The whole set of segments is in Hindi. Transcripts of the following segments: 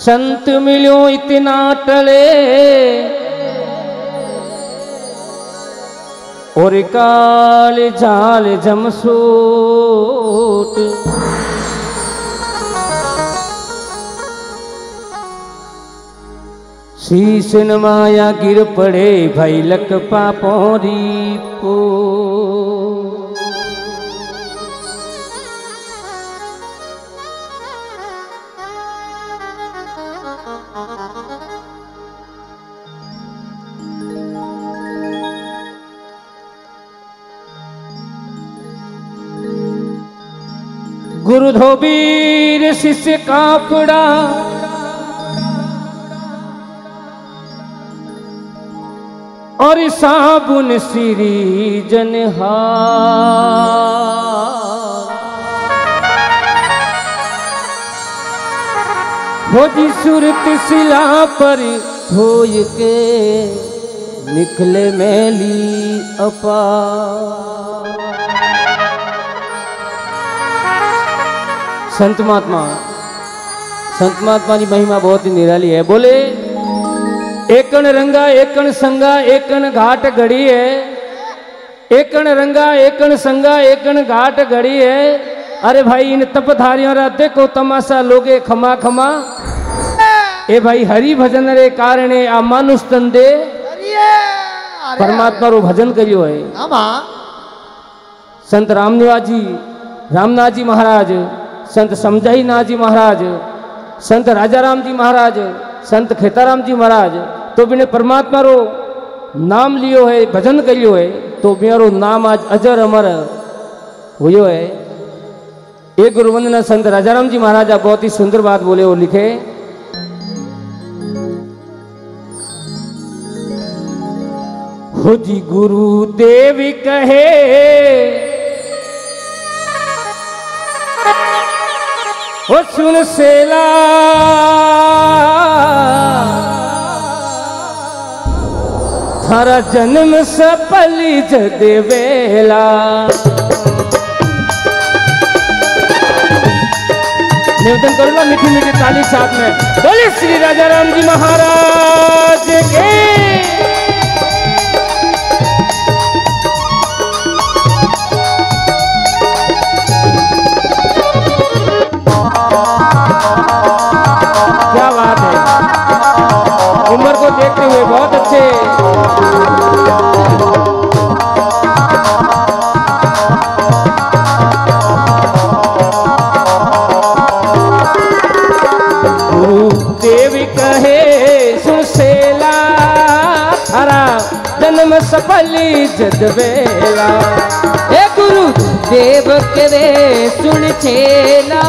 संत मिलो इतना टले। और काल जाल जमसूट शीश माया गिर पड़े भाई लक पापोरी पो धोबीर शिष्य कापड़ा। और साबुन श्री जनहार हो जी सूरत सिला पर धोय के निकले मैली अपा। संत महात्मा। संत महात्मा की महिमा बहुत ही निराली है। बोले एकण रंगा एकण संगा एकण घाट घड़ी है। एकण रंगा एकण संगा एकण घाट घड़ी है। अरे भाई इन तपधारियों रा देखो तमाशा लोगे खमा खमा। ए भाई हरि भजन रे कारणे आ मानुष तंदे। परमात्मा रो भजन करियो है। संत रामनिवास जी रामनाथ जी महाराज संत समझाई नाथ जी महाराज, संत राजाराम जी महाराज, संत खेताराम जी महाराज तो बिने परमात्मा रो नाम लियो है, भजन करियो है तो मेरो नाम आज अजर अमर हुयो है। एक गुरु वंदना संत राजाराम जी महाराज बहुत ही सुंदर बात बोले वो लिखे। हो जी गुरु देव कहे ओ सुन सेला। थारा जन्म सफली जद वेला। निवेदन करो ना मीठी मीठी ताली साथ में। बोले श्री राजा राम जी महाराज के। सफली जदवेला हे गुरु देव के सुन छेला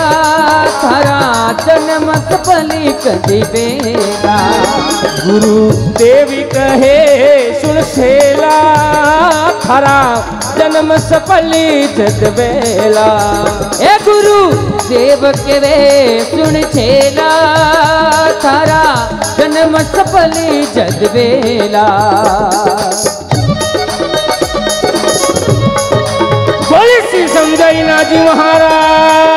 थारा जन्म सफली कदी बेला गुरु देवी कहे, सुन सेला खरा जन्म सफली जदवेला हे गुरु देव के सुन छेला थारा जन्म सफली जद बेला समझाई जी महाराज।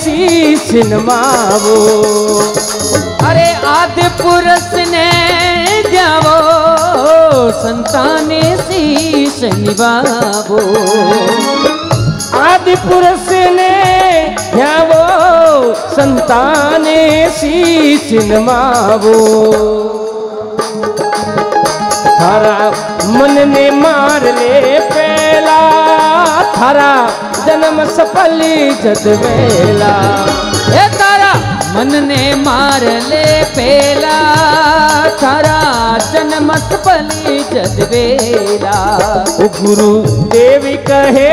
शीश नमावो अरे आदि पुरुष ने जावो, संताने शीश निभावो। आदि पुरुष ने ध्यावो संताने शीश नमावो थारा मन ने मार ले पेला थारा जन्म सफली जदवेला हे तारा मन ने मार ले पेला। थारा जन्मत पली जदवेला ओ गुरु देवी कहे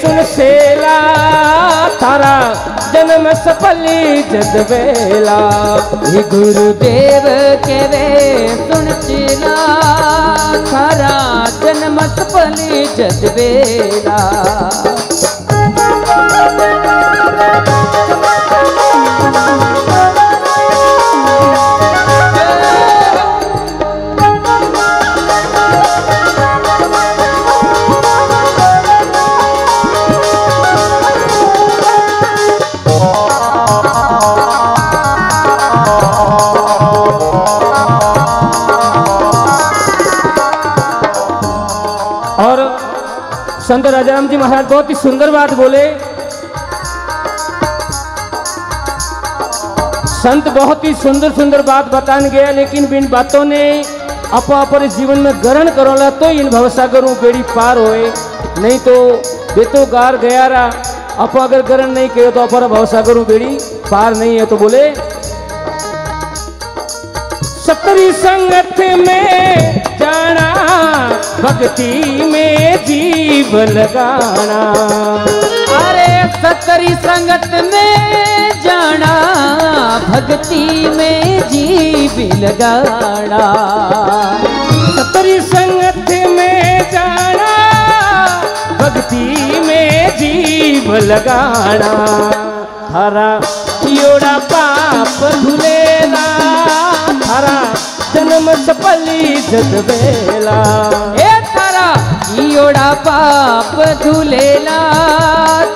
सुन सेला। थारा जन्म सफली जदवेला हे गुरुदेव के वे सुन चिला। थारा जन्मत पली जदवेला संत राजाराम जी महाराज बहुत ही सुंदर बात बोले। संत बहुत ही सुंदर सुंदर बात बतान गया, लेकिन बिन बातों ने अपा अपने जीवन में ग्रहण करोला तो इन भवसागरों बेड़ी पार होए। नहीं तो बेतो गार गया रहा अपा अगर ग्रहण नहीं किया तो अपर भवसागरों बेड़ी पार नहीं है तो बोले सतरी संगत में जाना, भक्ति में जीव लगाना अरे सतरी संगत में जाना, भक्ति में जीव लगाना सतरी संगत में जाना, भक्ति में जीव लगाना हरा, योड़ा पाप हरा जन्म सफली जदवेला ए तारा ईयोड़ा पाप धुलेला।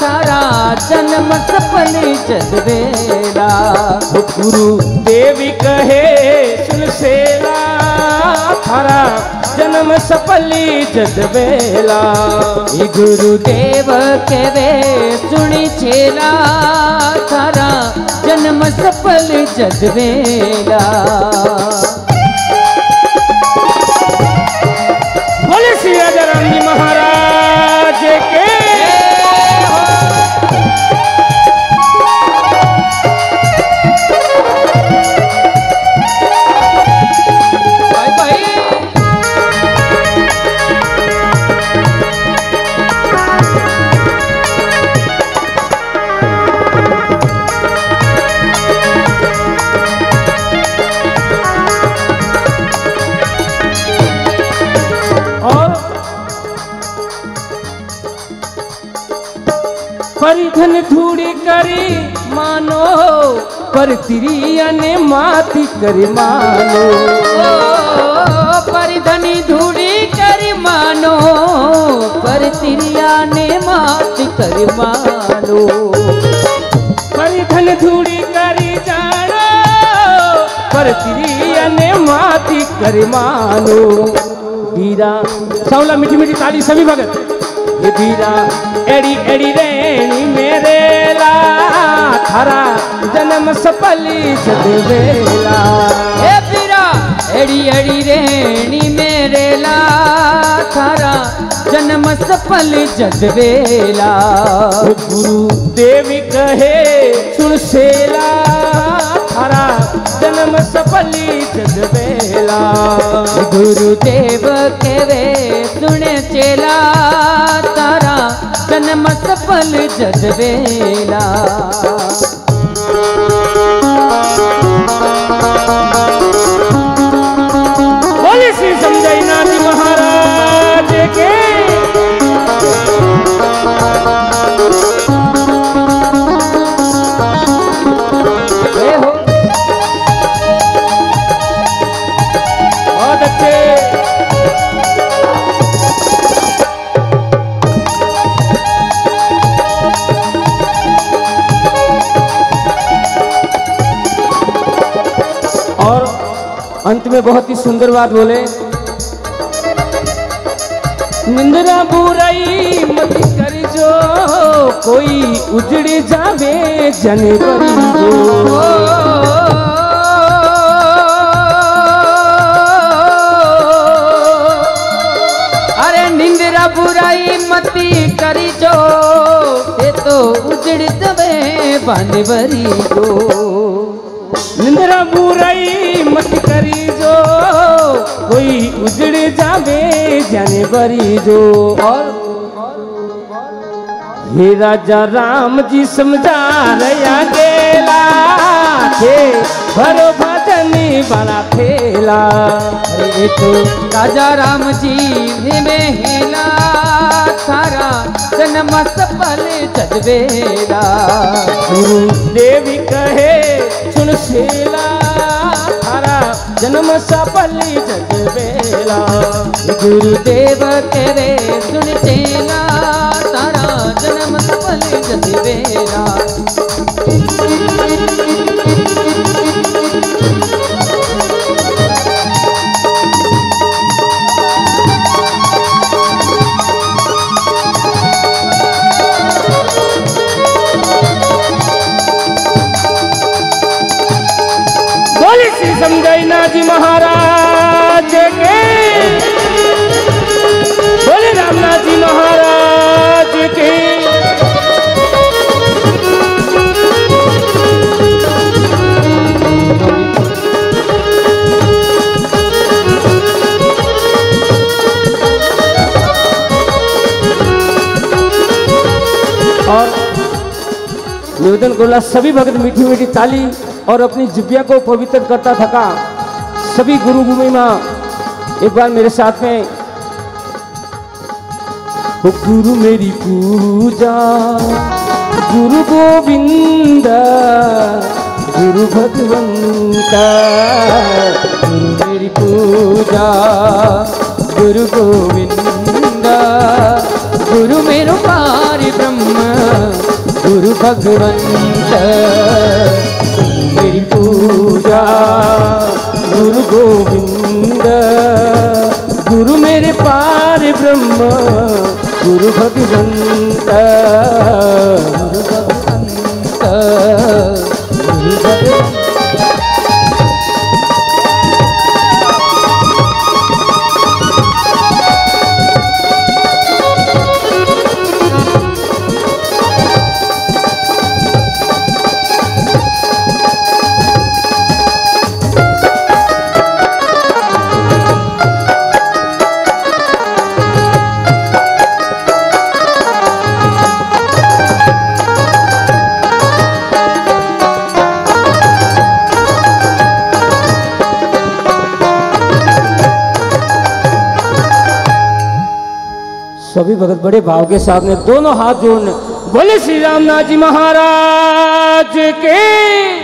तारा जन्म सफल जदवेला गुरु देवी कहे सुन सेला। थारा जन्म सफली जदवेला ई गुरुदेव के वे सुनी छेला। तारा मानो पर तिरिया ने माती करी मानो। ओ परिधनी धूड़ी कर मानो पर तिरिया ने मात कर मानो। परिधन धूड़ी करी जानो पर तिरिया ने माती करी मानो। धीरा सौला मीठी मीठी ताली सभी भगत। धीरा एड़ी एड़ी रेणी मेरे ला। थारा जन्म सफली जदवेला ए पीरा। एड़ी एड़ी रेणी मेरे ला। थारा जन्म सफल जदवेला गुरु देवी कहे सुन सेला थारा जन्म सफली जदवेला गुरुदेव के वे सुने चेला तारा जन्म सफल जदवेला सुंदर बात बोले। निंद्रा बुराई मत कर जो, कोई उजड़ जावे जन अरे निंद्रा बुराई मती करी जो, ये तो उजड़ जबे बनवरी जो। चंद्रा बुराई बरी जो और हे राजा राम जी समझा रया गेला थे भरो भजनी बड़ा फेला। अरे तो राजा राम जी में हेला थारा जन्म सफल जजवेला गुरु देवी कहे, सुन शेला थारा जन्म सफल जजबेला गुरुदेव तेरे सुन चेला तारा जन्म सफल जजवेला बोले। श्री समझैना जी महाराज के। बोले रामनाथ जी महाराज के। और निवेदन कोला सभी भक्त मीठी मीठी ताली और अपनी जिब्या को पवित्र करता थका। सभी गुरु भूमि माँ, एक बार मेरे साथ में। ओ गुरु मेरी पूजा, गुरु गोविंद, गुरु भगवंता, गुरु मेरी पूजा, गुरु गोविंद, गुरु मेरो पारि ब्रह्म गुरु भगवंत। गोविंद। गुरु मेरे पार ब्रह्मा गुरु भगवंत। गुरु भगवंत सभी भगत बड़े भाव के साथ में दोनों हाथ जोड़ने। बोले श्री रामनाथ जी महाराज के।